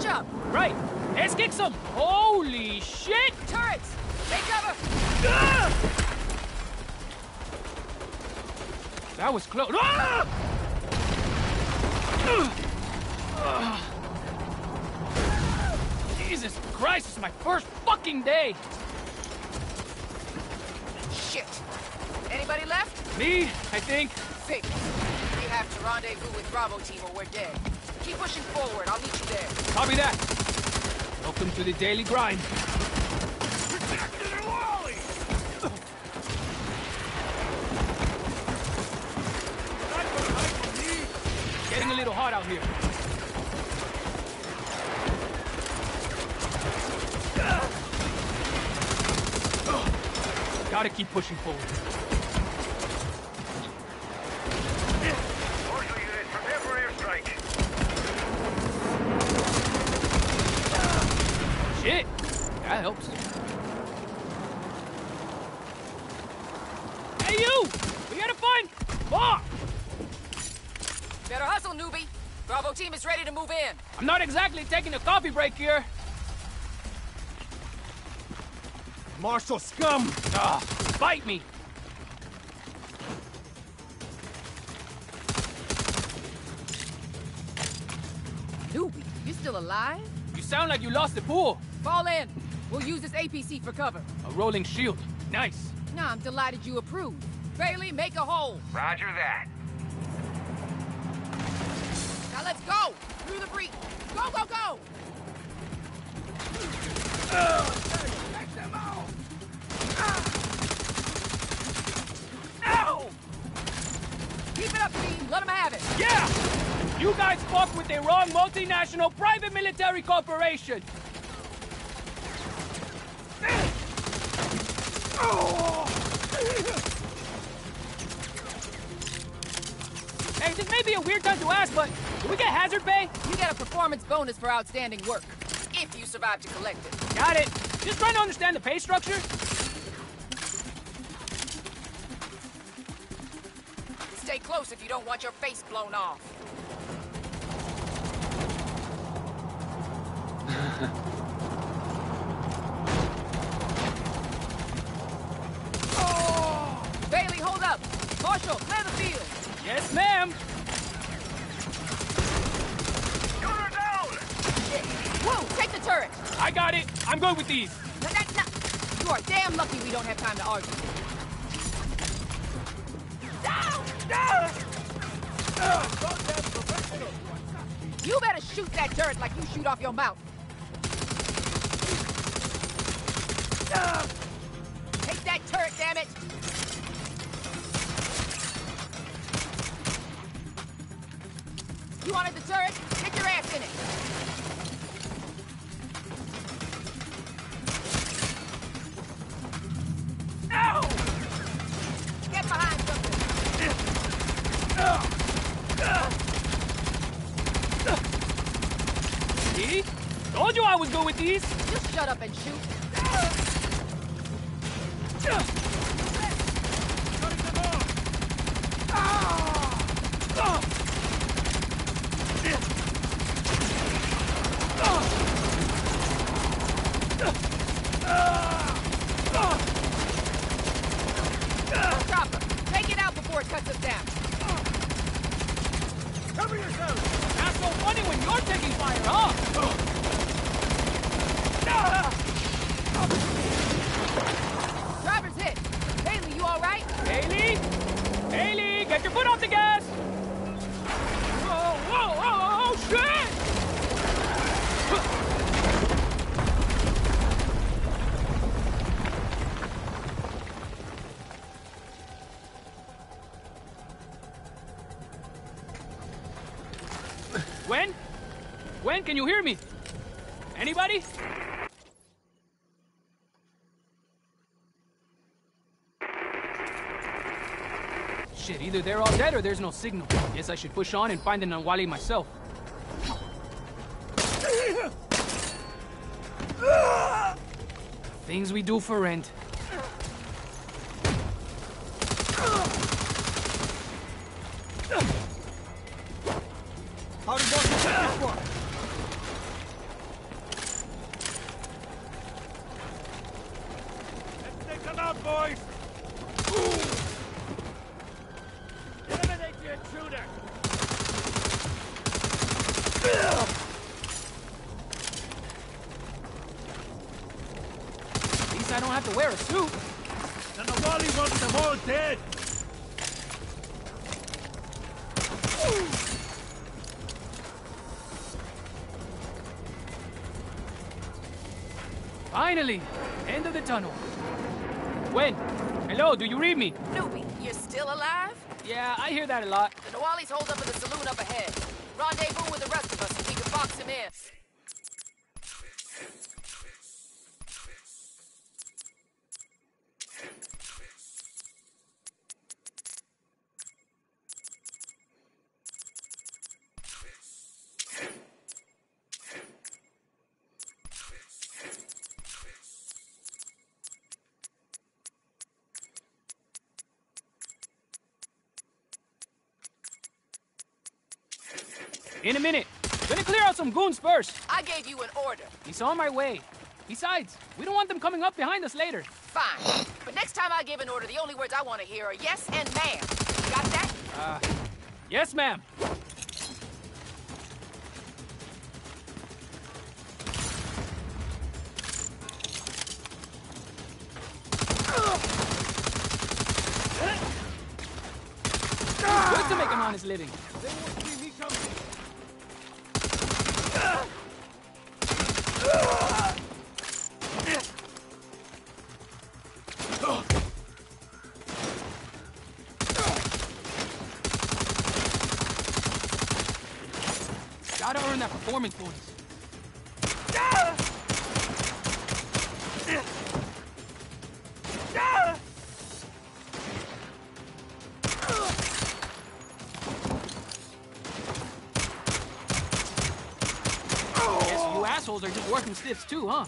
Catch up! Right. Let's kick some. Holy shit! Turrets! Take cover! That was close. Ah! Jesus Christ, it's my first fucking day. Shit! Anybody left? Me, I think. Fix. We have to rendezvous with Bravo team or we're dead. Keep pushing forward. I'll meet you there. Copy that. Welcome to the daily grind. Getting a little hot out here. Gotta keep pushing forward. Marshall units, prepare for airstrike. Shit! That helps. Hey, you! We gotta find... Fuck! Better hustle, newbie. Bravo team is ready to move in. I'm not exactly taking a coffee break here. Marshall scum! Ah, bite me! Newbie, you still alive? You sound like you lost the pool. Fall in. We'll use this APC for cover. A rolling shield. Nice. Nah, I'm delighted you approve. Bailey, make a hole. Roger that. Now let's go! Through the breach! Go, go, go! Ow! Keep it up, team. Let them have it. Yeah! You guys fuck with the wrong multinational private military corporation. Hey, this may be a weird time to ask, but do we get hazard pay? You get a performance bonus for outstanding work. If you survive to collect it. Got it. Just trying to understand the pay structure. Stay close if you don't want your face blown off. Marshal, clear the field! Yes, ma'am. Gunner down! Whoa, take the turret! I got it. I'm good with these. No, that, no. You are damn lucky we don't have time to argue. Down! Down! You better shoot that turret like you shoot off your mouth. You wanted the turret? Get your ass in it! Ow! Get behind something! See? Told you I was good with these. Just shut up and shoot. Chopper, take it out before it cuts us down. Cover yourself! Not so funny when you're taking fire, huh? Driver's hit. Haley, you all right? Haley? Haley, get your foot off the gas! Whoa, whoa, whoa, oh, shit! Gwen? Gwen, can you hear me? Anybody? Shit, either they're all dead or there's no signal. Guess I should push on and find the Nawali myself. Things we do for rent. Listen up, boys! Ooh. Eliminate the intruder! At least I don't have to wear a suit. The Nawali wants them all dead! Finally! End of the tunnel. Gwen! Hello, do you read me? Newbie, you're still alive? Yeah, I hear that a lot. The Nawali's hold up in the saloon up ahead. Rendezvous with the rest of us so we can box him in. In a minute. Gonna clear out some goons first. I gave you an order. He's on my way. Besides, we don't want them coming up behind us later. Fine. But next time I give an order, the only words I want to hear are yes and ma'am. Got that? Uh, Yes, ma'am. Good to make an honest living. You assholes are just working stiffs too, huh?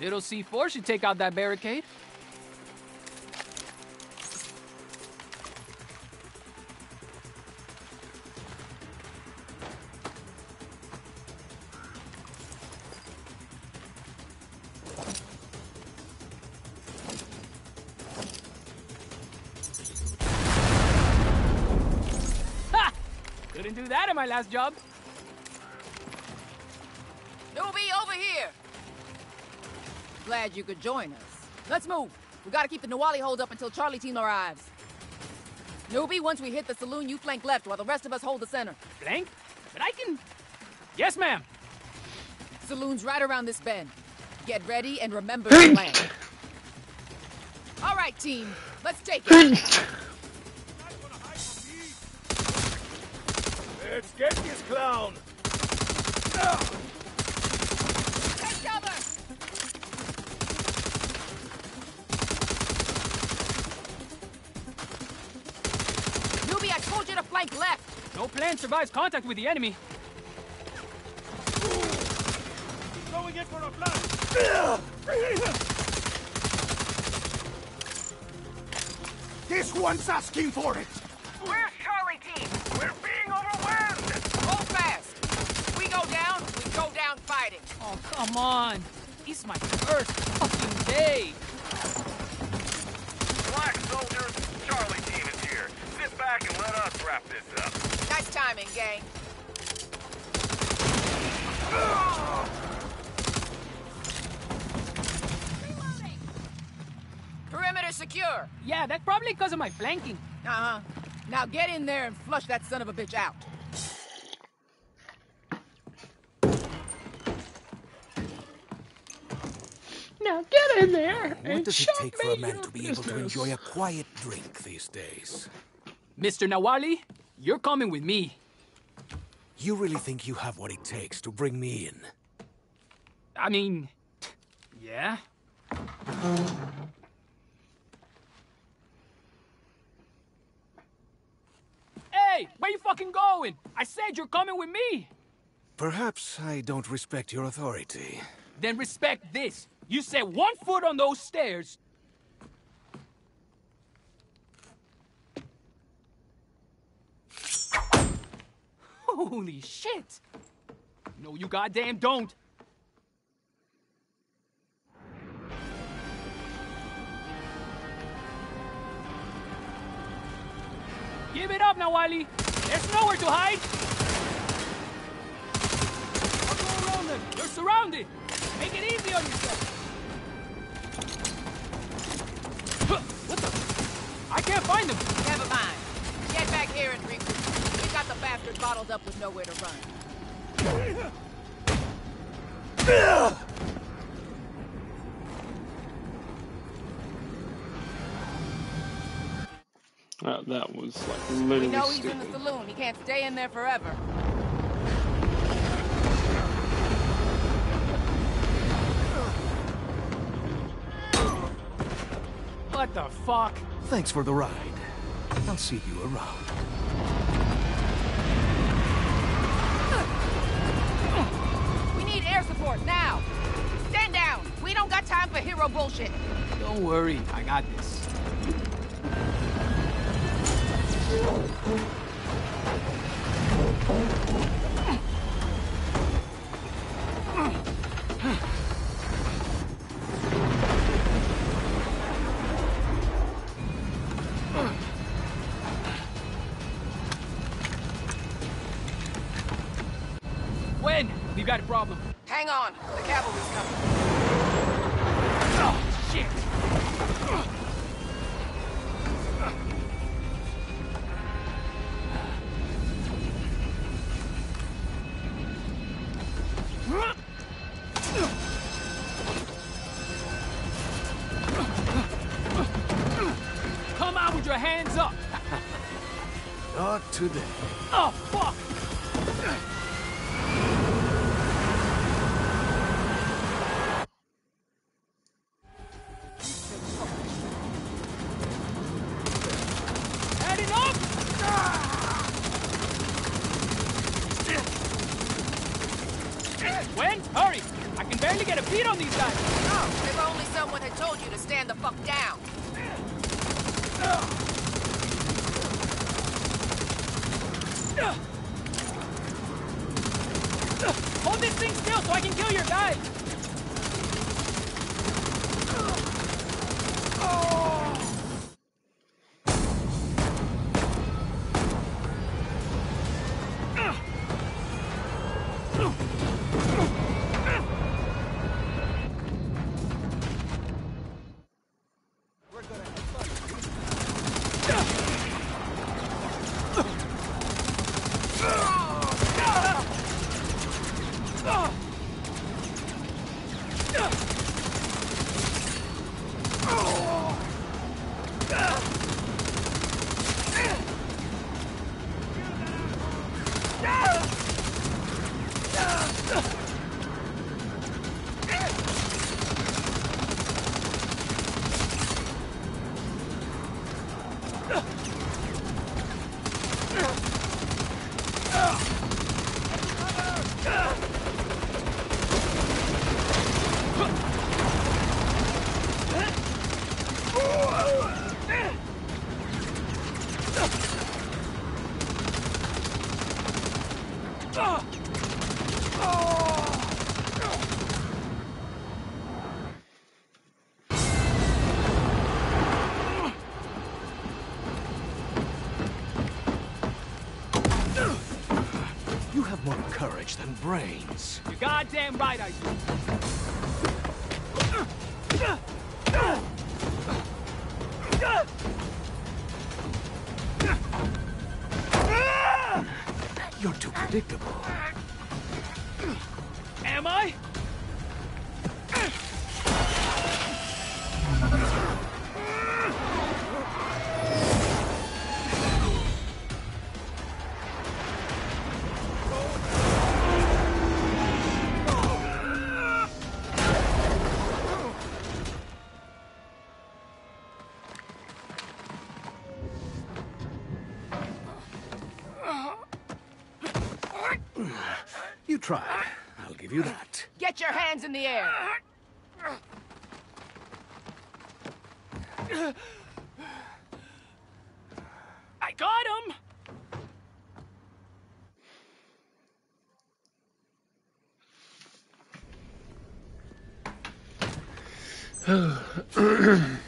Little C4 should take out that barricade. Ha! Couldn't do that in my last job. Glad you could join us. Let's move. We gotta keep the Nawali hold up until Charlie team arrives. Newbie, once we hit the saloon, you flank left while the rest of us hold the center. Blank? But I can. Yes, ma'am. Saloon's right around this bend. Get ready and remember the plan. All right, team. Let's take it. Not gonna hide from me! Let's get this clown! Told you to flank left. No plan survives contact with the enemy. Going in for a flash! This one's asking for it! Where's Charlie team? We're being overwhelmed! Hold fast. We go down, we go down fighting. Oh, come on. It's my first fucking day. Wrap this up. Nice timing, gang. Perimeter secure. Yeah, that's probably because of my flanking. Uh-huh. Now get in there and flush that son of a bitch out. Now get in there What does it take for a man to be able to enjoy a quiet drink these days? Mr. Nawali, you're coming with me. You really think you have what it takes to bring me in? I mean, yeah. Hey, where you fucking going? I said you're coming with me. Perhaps I don't respect your authority. Then respect this. You set one foot on those stairs. Holy shit! No, you goddamn don't. Give it up now, Wiley. There's nowhere to hide. I'll go around them. You're surrounded. Make it easy on yourself. What the? I can't find them. Never mind. Get back here and regroup. We got the bastards up with nowhere to run. Uh, that was like We know he's in the saloon. He can't stay in there forever. What the fuck? Thanks for the ride. I'll see you around. Bullshit. Don't worry, I got this. Not today. Oh, fuck! When? Hurry! I can barely get a beat on these guys! Oh, if only someone had told you to stand the fuck down. Hold this thing still so I can kill your guys! You You're too predictable. Am I? Give you that. Get your hands in the air! I got him!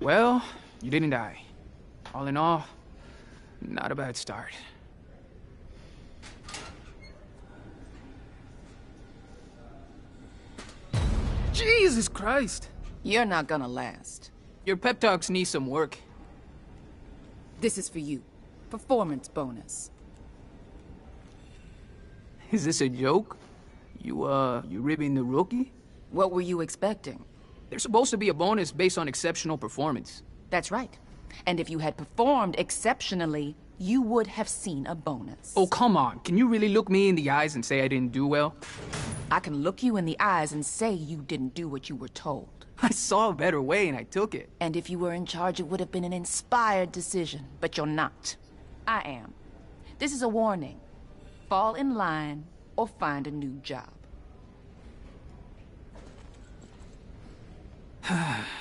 Well, you didn't die. All in all, not a bad start. Jesus Christ! You're not gonna last. Your pep talks need some work. This is for you. Performance bonus. Is this a joke? You, uh, you ribbing the rookie? What were you expecting? There's supposed to be a bonus based on exceptional performance. That's right. And if you had performed exceptionally, you would have seen a bonus. Oh, come on. Can you really look me in the eyes and say I didn't do well? I can look you in the eyes and say you didn't do what you were told. I saw a better way and I took it. And if you were in charge, it would have been an inspired decision. But you're not. I am. This is a warning. Fall in line or find a new job. Sigh.